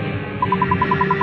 Música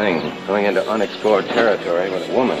thing. Going into unexplored territory with a woman.